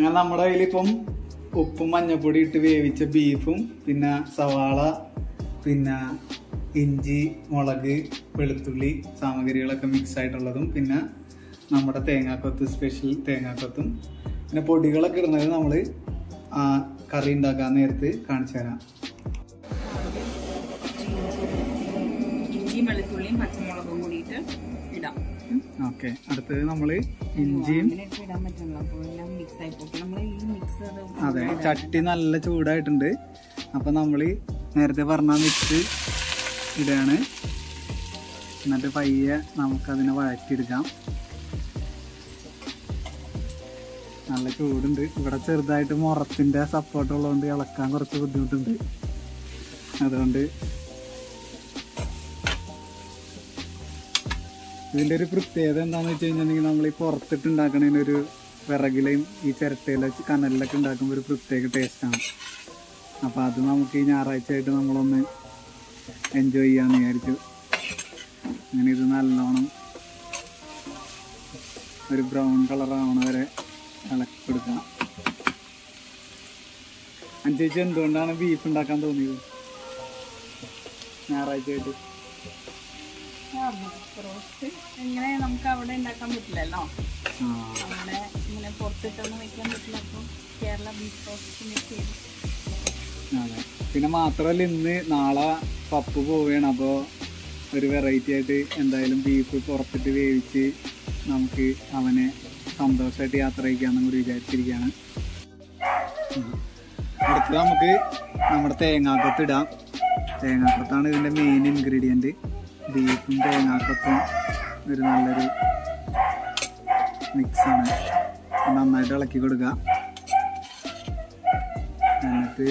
അങ്ങനെ നമ്മുടെ കയ്യിലിപ്പം ഉപ്പും മഞ്ഞപ്പൊടി ഇട്ട് വേവിച്ച ബീഫും പിന്നെ സവാള പിന്നെ ഇഞ്ചി മുളക് വെളുത്തുള്ളി സാമഗ്രികളൊക്കെ മിക്സ് ആയിട്ടുള്ളതും പിന്നെ നമ്മുടെ തേങ്ങാക്കൊത്ത് സ്പെഷ്യൽ തേങ്ങാക്കൊത്തും പിന്നെ പൊടികളൊക്കെ ഇടുന്നത് നമ്മൾ കറി ഉണ്ടാക്കാൻ നേരത്ത് കാണിച്ചു തരാം ഇഞ്ചിയും വെളുത്തുള്ളിയും പച്ചമുളകും കൂടിയിട്ട് ഇടാം. ഓക്കെ. അടുത്തത് നമ്മൾ ഇഞ്ചിയും അത് ചട്ടി നല്ല ചൂടായിട്ടുണ്ട്. അപ്പൊ നമ്മൾ നേരത്തെ പറഞ്ഞ മിക്സ് ഇടാണ് എന്നിട്ട് പയ്യെ നമുക്കതിനെ വഴറ്റിയെടുക്കാം. നല്ല ചൂടുണ്ട്. ഇവിടെ ചെറുതായിട്ട് മുറത്തിന്റെ സപ്പോർട്ട് ഉള്ളതുകൊണ്ട് ഇളക്കാൻ കുറച്ച് ബുദ്ധിമുട്ടുണ്ട്. അതുകൊണ്ട് ഇതിന്റെ ഒരു പ്രത്യേകത എന്താണെന്ന് വെച്ച് കഴിഞ്ഞിട്ടുണ്ടെങ്കിൽ നമ്മൾ ഈ പുറത്തിട്ടുണ്ടാക്കണതിനൊരു വിറകിലെയും ഈ ചിരട്ടയിലെ കനലിലൊക്കെ ഉണ്ടാക്കുമ്പോൾ ഒരു പ്രത്യേക ടേസ്റ്റാണ് അപ്പോൾ അത് നമുക്ക് ഈ ഞായറാഴ്ച ആയിട്ട് നമ്മളൊന്ന് എൻജോയ് ചെയ്യാമെന്ന് വിചാരിച്ചു. അങ്ങനെ ഇത് നല്ലോണം ഒരു ബ്രൗൺ കളർ ആവണ വരെ ഇളക്കി കൊടുക്കണം അനുസരിച്ച് എന്തുകൊണ്ടാണ് ബീഫ് ഉണ്ടാക്കാൻ തോന്നിയത്? ഞായറാഴ്ച റോസ്റ്റ് ഇങ്ങനെ നമുക്ക് അവിടെ ഉണ്ടാക്കാൻ പറ്റില്ലല്ലോ? അങ്ങനെ ഇങ്ങനെ പുറത്തിട്ടൊന്നും വെക്കാൻ പറ്റില്ല. അപ്പോൾ കേരള ബീഫ് റോസ്റ്റ് ചെയ്തു പിന്നെ മാത്രമല്ല ഇന്ന് നാളെ പപ്പ് പോവുകയാണ്. അപ്പോൾ ഒരു വെറൈറ്റി ആയിട്ട് എന്തായാലും ബീഫ് പുറത്തിട്ട് വേവിച്ച് നമുക്ക് അവനെ സന്തോഷമായിട്ട് യാത്ര അയക്കാമെന്നും കൂടി വിചാരിച്ചിരിക്കുകയാണ്. അടുത്ത് നമുക്ക് നമ്മുടെ തേങ്ങാക്കൊത്ത് ഇടാം. തേങ്ങാക്കൊത്താണ് ഇതിന്റെ മെയിൻ ഇൻഗ്രീഡിയന്റ് ബീഫും അതിനകത്തും ഒരു നല്ലൊരു മിക്സാണ് നന്നായിട്ട് ഇളക്കി കൊടുക്കുക. എന്നിട്ട്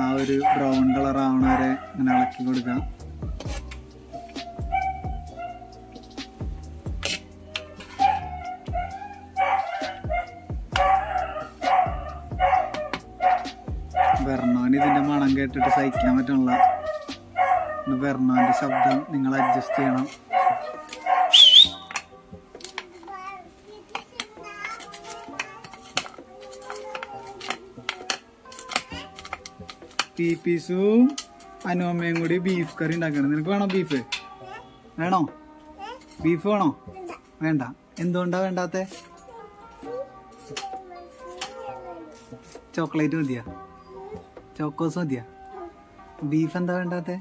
ആ ഒരു ബ്രൗൺ കളർ ആവണ വരെ ഇങ്ങനെ ഇളക്കി കൊടുക്കുക. വരണവന് ഇതിന്റെ മണം കേട്ടിട്ട് സഹിക്കാൻ പറ്റണില്ല. പിന്നെ വെർണോന്റെ ശബ്ദം നിങ്ങൾ അഡ്ജസ്റ്റ് ചെയ്യണം. പീ പീസും അനുമ്മയും കൂടി ബീഫ് കറി ഉണ്ടാക്കണം. നിനക്ക് വേണോ ബീഫ് വേണോ? ബീഫ് വേണോ? വേണ്ട. എന്തുകൊണ്ടാ വേണ്ടാത്ത? ചോക്ലേറ്റ് മതിയാ. ചോക്കോസ് മതിയാ. ബീഫ് എന്താ വേണ്ടാത്തെ?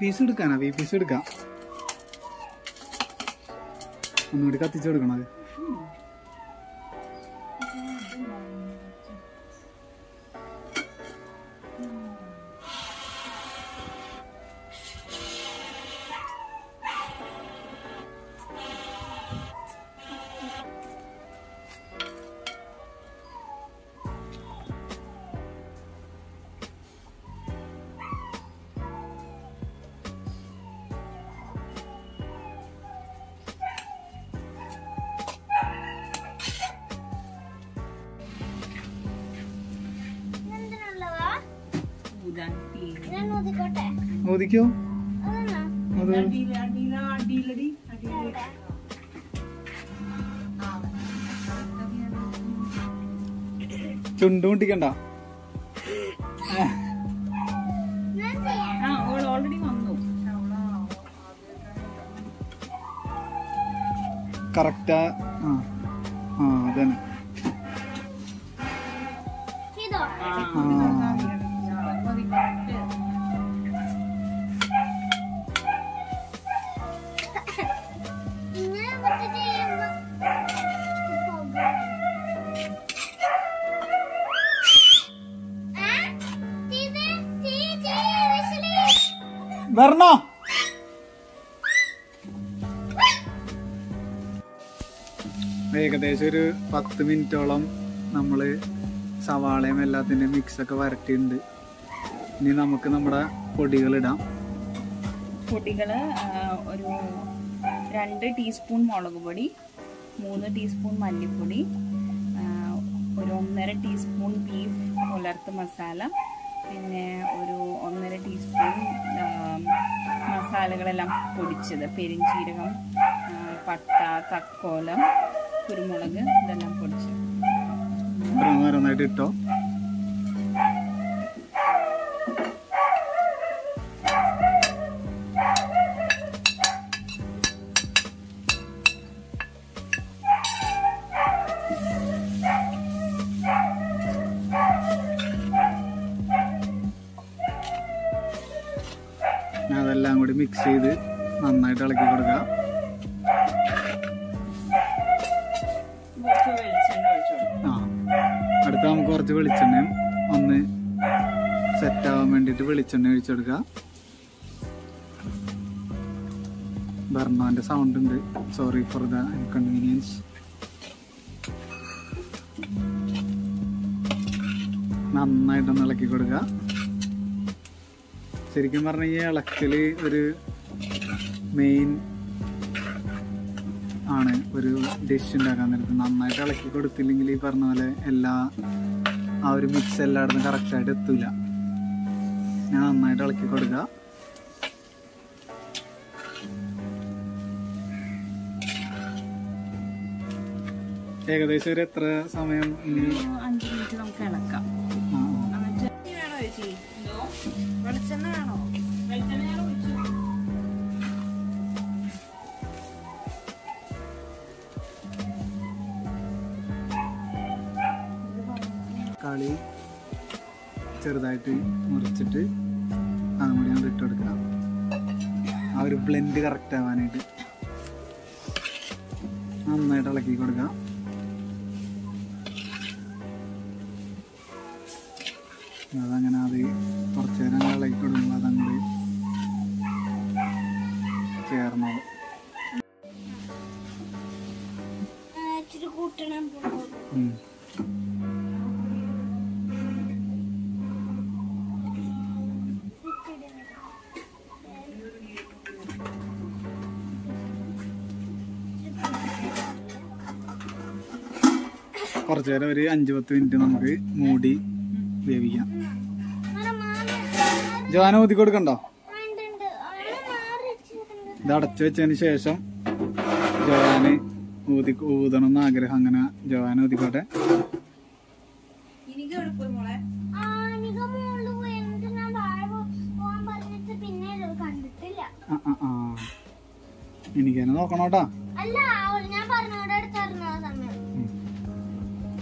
പീസ് എടുക്കാനാ? ബീഫ് പീസ് എടുക്കാം. ഒന്നുകൂടി കത്തിച്ചു കൊടുക്കണം അത്. മോദിക്കോ അത്. ചുണ്ടു മുട്ടിക്കണ്ട കറക്റ്റാ. ആ ആ അതന്നെ. ആ, വരണോ? ഏകദേശം ഒരു പത്ത് മിനിറ്റോളം നമ്മൾ സവാളയും എല്ലാത്തിന്റെ മിക്സൊക്കെ വരട്ടിയിട്ടുണ്ട്. ഇനി നമുക്ക് നമ്മുടെ പൊടികളിടാം പൊടികൾ ആ, ഒരു രണ്ട് ടീസ്പൂൺ മുളക് പൊടി മൂന്ന് ടീസ്പൂൺ മല്ലിപ്പൊടി ഒരു ഒന്നര ടീസ്പൂൺ ബീഫ് ഉലർത്ത് മസാല പിന്നെ ഒരു ഒന്നര ടീസ്പൂൺ മസാലകളെല്ലാം പൊടിച്ചത്. പെരിഞ്ചീരകം പട്ട തക്കോലം കുരുമുളക് ഇതെല്ലാം പൊടിച്ചത്. നന്നായിട്ട് ഇട്ടോ? സെറ്റ് ആവാൻ വേണ്ടിയിട്ട് വെളിച്ചെണ്ണ ഒഴിച്ചെടുക്കുക ബർണോന്റെ സൗണ്ട് ഉണ്ട്. സോറി ഫോർ ദ ഇൻകൺവീനിയൻസ് നന്നായിട്ടൊന്ന് ഇളക്കി കൊടുക്കുക. ശരിക്കും പറഞ്ഞു ഇളക്കൽ ഒരു മെയിൻ ആണ്. ഒരു ഡിഷ് ഉണ്ടാക്കാൻ നേരത്ത് നന്നായിട്ട് ഇളക്കി കൊടുത്തില്ലെങ്കിൽ ഈ പറഞ്ഞ പോലെ എല്ലാ ആ ഒരു മിക്സ് എല്ലായിടത്തും കറക്റ്റായിട്ട് എത്തൂല. ഞാൻ നന്നായിട്ട് ഇളക്കി കൊടുക്കുക ഏകദേശം ഒരു എത്ര സമയം ഇനി? അഞ്ച് മിനിറ്റ് നമുക്ക് ഇളക്കാം. വേണോ വെളിച്ചെണ്ണ വെളിച്ചെണ്ണ ചെറുതായിട്ട് മുറിച്ചിട്ട് കൂടി അത് ഇട്ട് കൊടുക്കാം ആ ഒരു ബ്ലെൻഡ് കറക്റ്റ് ആവാനായിട്ട് നന്നായിട്ട് ഇളക്കി കൊടുക്കാം. അതങ്ങനെ കുറച്ച് നേരം ഒരു അഞ്ച് പത്ത് മിനിറ്റ് നമുക്ക് മൂടി വേവിക്കാം. ജോന ഊതി കൊടുക്കണ്ടോ? ഇത് അടച്ചു വെച്ചതിന് ശേഷം ജോന് ഊതി ഊതണം എന്ന് ആഗ്രഹം. അങ്ങനെ ജോന ഊതിക്കോട്ടെ. എനിക്കെന്നെ എവിടെ പോയി മോളെ? പിന്നെ കണ്ടിട്ടില്ല ആ ആ. ആ ആ എനിക്ക് നോക്കണോട്ടാ അല്ല ഞാൻ പറഞ്ഞോടെ അടുത്തായിരുന്നു ആ സമയം.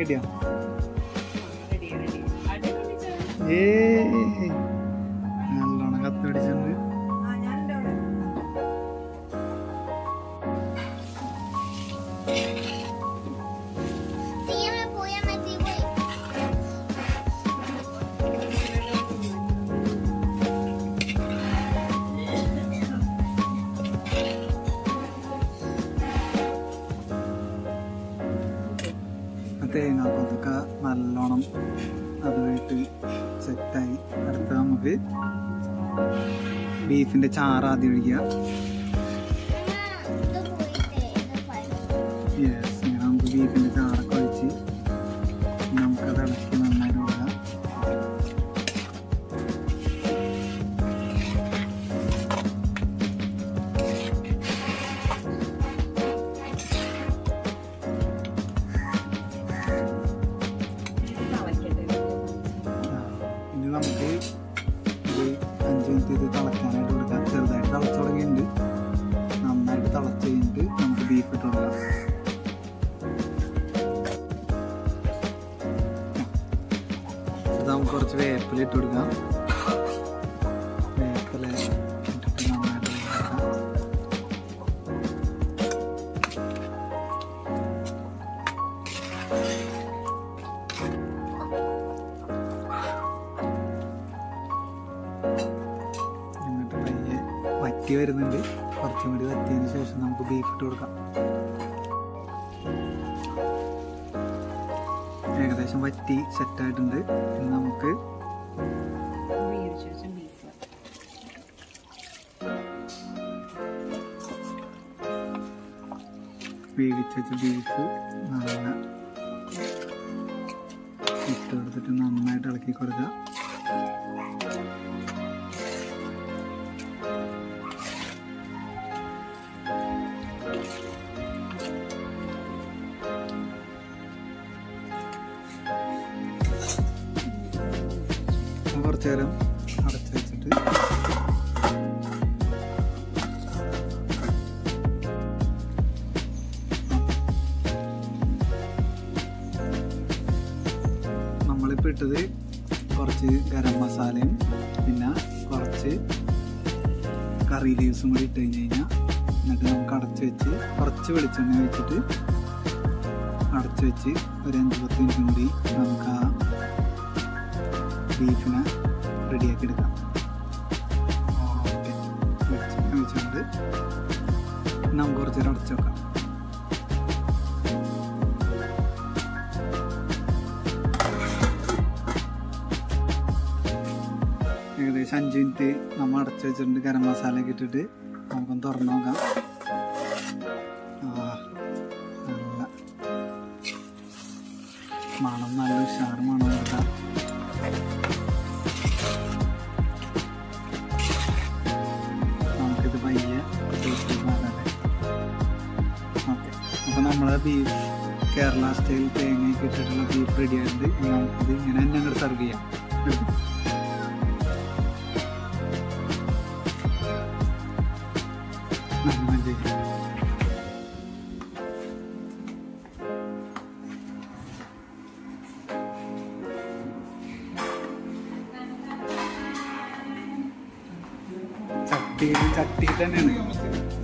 വന്നിട്ട് ഇങ്ങനെ കിട്ടിയോ റെഡി. റെഡി അടി പിടിച്ചോ നല്ലോണം അതുമായിട്ട് സെറ്റായി അടുത്ത നമുക്ക് ബീഫിന്റെ ചാറ് ആദ്യം ഒഴിക്കുക. വറ്റി വരുന്നുണ്ട്. കുറച്ചും കൂടി വറ്റിയതിന് ശേഷം നമുക്ക് ബീഫ് ഇട്ട് കൊടുക്കാം. ഏകദേശം വറ്റി സെറ്റായിട്ടുണ്ട് ഇനി നമുക്ക് വേവിച്ച് വെച്ച ബീഫ് നല്ല ഇട്ട് കൊടുത്തിട്ട് നന്നായിട്ട് ഇളക്കി കൊടുക്കുക കഴിഞ്ഞാൽ എന്നിട്ട് നമുക്ക് അടച്ച് വെച്ച് കുറച്ച് വെളിച്ചെണ്ണ വെച്ചിട്ട് അടച്ച് വെച്ച് ഒരു അഞ്ച് പത്ത് മിനിറ്റ് കൂടി നമുക്ക് ആ ബീഫിനെ റെഡിയാക്കി എടുക്കാം. വെളിച്ചെണ്ണ വെച്ചുകൊണ്ട് നമുക്ക് കുറച്ച് നേരം അടച്ച് വെക്കാം. ഏകദേശം അഞ്ച് മിനിറ്റ് നമ്മൾ അടച്ചു വെച്ചിട്ടുണ്ട് ഗരം മസാല ഒക്കെ ഇട്ടിട്ട്. നമുക്കൊന്ന് തുറന്നു നോക്കാം. ആ നല്ല മണം നല്ല ഉഷാർ മണം കേട്ടോ. നമുക്കിത് പയ്യെ ടേസ്റ്റ് മാറാതെ ഓക്കെ. അപ്പോൾ നമ്മളെ ബീഫ് കേരള സ്റ്റൈൽ തേങ്ങയൊക്കെ ഇട്ടിട്ടുള്ള ബീഫ് റെഡിയായിട്ട് നമുക്കിത് ഇങ്ങനെ തന്നെ അങ്ങോട്ട് സെർവ് ചെയ്യാം. ചട്ടി ചട്ടി തന്നെയാണ്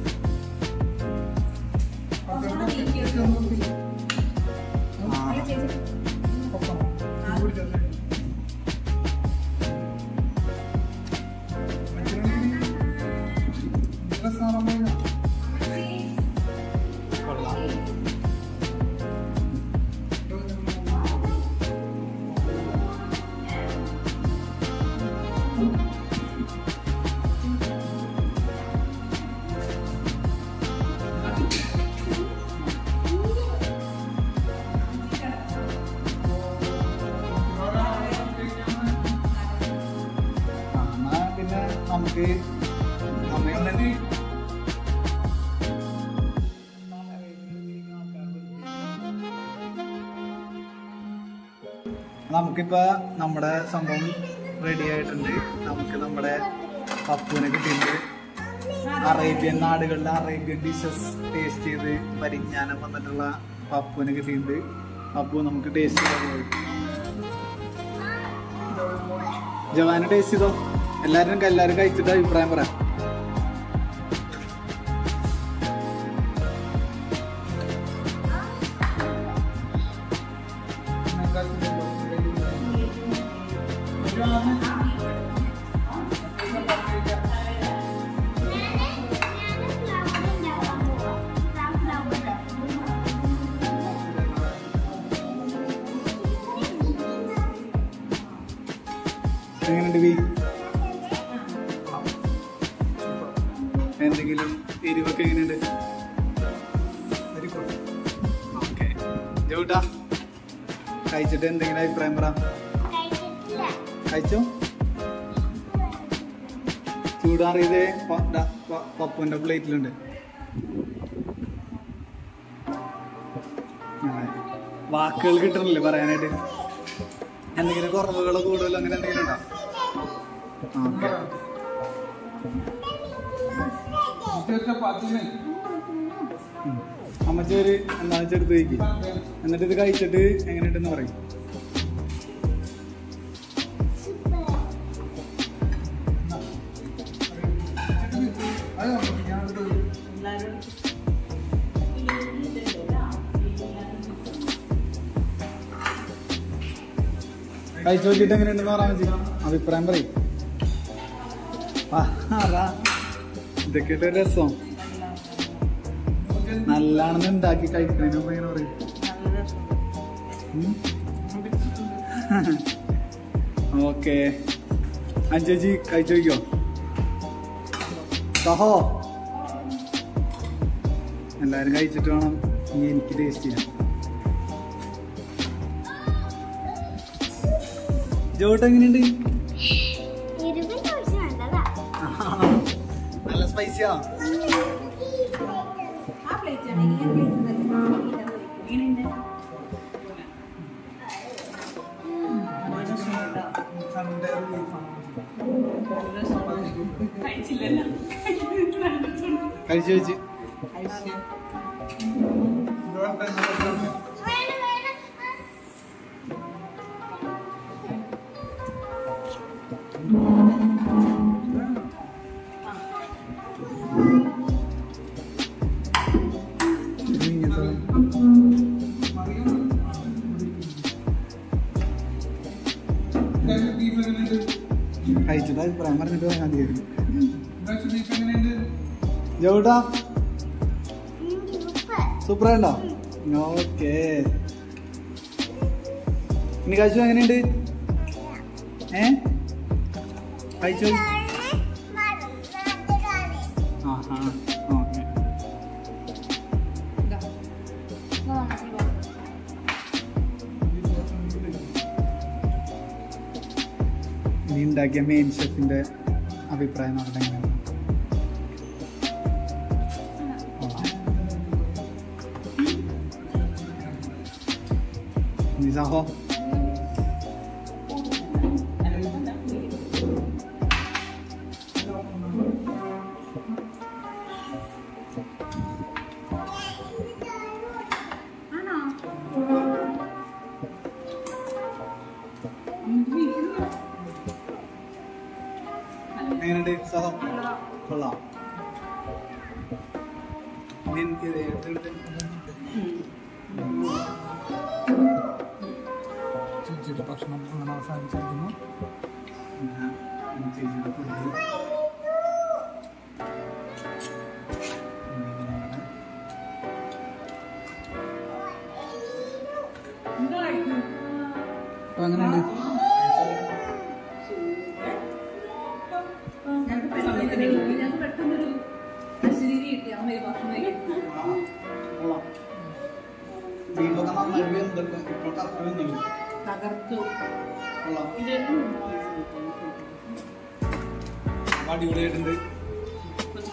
നമുക്കിപ്പോ നമ്മുടെ സംഭവം റെഡി ആയിട്ടുണ്ട്. നമുക്ക് നമ്മുടെ പപ്പുവിനെ കിട്ടിയിട്ട് അറേബ്യൻ നാടുകളിലെ അറേബ്യൻ ഡിഷസ് ടേസ്റ്റ് ചെയ്ത് പരിജ്ഞാനം വന്നിട്ടുള്ള പപ്പുവിനെ കിട്ടിയിട്ടുണ്ട്. പപ്പു നമുക്ക് ടേസ്റ്റ് ചെയ്താൽ ജവാന് ടേസ്റ്റ് ചെയ്തോ? എല്ലാരും എല്ലാരും കഴിച്ചിട്ട് അഭിപ്രായം പറയാം എന്തെങ്കിലും എരിവൊക്കെ എങ്ങനെയുണ്ട് ഓക്കെ. ജോട്ടാ കഴിച്ചിട്ട് എന്തെങ്കിലും അഭിപ്രായം പറ. കഴിച്ചോ? ചൂടാറിയത് പപ്പുവിന്റെ പ്ലേറ്റിലുണ്ട്. വാക്കുകൾ കിട്ടണില്ലേ പറയാനായിട്ട്? എന്തെങ്കിലും കുറവുകളോ കൂടുതലോ അങ്ങനെ എന്തെങ്കിലും ഉണ്ടോ? ഓക്കെ. അമ്മച്ചി ഒരു എന്താ വെച്ചെടുത്ത് കഴിക്കും? എന്നിട്ട് ഇത് കഴിച്ചിട്ട് എങ്ങനെയുണ്ടെന്ന് പറയും. കഴിച്ചു നോക്കിയിട്ട് എങ്ങനെയുണ്ടെന്ന് പറയാൻ അഭിപ്രായം പറയും. അതാ. ഒരു രസം? നല്ലാണെന്ന് ഉണ്ടാക്കി കഴിക്കണതിന് മുമ്പ് ഇങ്ങനെ പറയും. ഓക്കെ. അഞ്ചേച്ചി കഴിച്ചു നോക്കിയോ സഹോ എല്ലാരും കഴിച്ചിട്ട് വേണം. ഇനി എനിക്ക് ടേസ്റ്റ് ചെയ്യാം ജോട്ട് എങ്ങനെയുണ്ട്? വീണിന്റെ കഴിച്ചില്ലല്ലോ കഴിച്ചു കഴിച്ച്. അഭിപ്രായം പറഞ്ഞിട്ട് പോയാൽ മതിയായിരുന്നു ജോട്ടാ? സൂപ്പർ ഉണ്ടോ ഓക്കേ. ഇനി കഴിച്ചു എങ്ങനെയുണ്ട്? ഏ? കഴിച്ചു ഉണ്ടാക്കിയ മെയിൻ ഷെഫിന്റെ അഭിപ്രായം പറഞ്ഞ എങ്ങനെയാണ് നിസാഹോ കൊള്ളാം. ചേച്ചിയുടെ ഭക്ഷണം അങ്ങനെ അവസാനിച്ചിരിക്കുന്നു. ചേച്ചിയുടെ ഫുഡ് അപ്പൊ എങ്ങനെയുണ്ട്?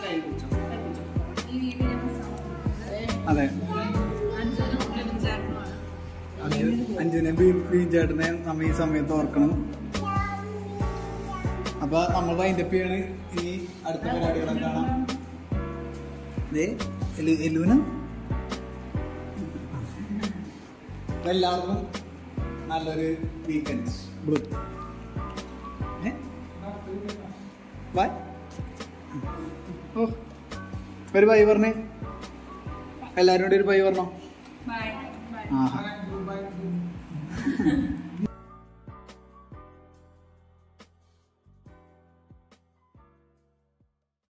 കൈ പിടിച്ചോ കൈ പിടിച്ചോ. ഈ വീഡിയോ ഞങ്ങൾ സമർപ്പിക്കുന്നത് അതെ അഞ്ചൊരു ഉള്ളിലും ചേർന്നതാണ് അഞ്ചു അഞ്ചുവിനെ ബീൻ ചേട്ടനെ നമ്മ ഈ സമയത്ത് ഓർക്കണം അപ്പൊ നമ്മൾ വൈൻഡപ്പ് ചെയ്യാണ് ഇനി അടുത്ത പരിപാടികളെ കാണാം ദേ, എലു- എലുവിന് എല്ലാവർക്കും നല്ലൊരു വീക്കെൻഡ് ബ്ലൂ. ബൈ ഓ ഒരു ബൈ പറഞ്ഞേ. എല്ലാവരും കൂടി ഒരു ബൈ പറഞ്ഞോ? ബൈ ബൈ ആഹാ.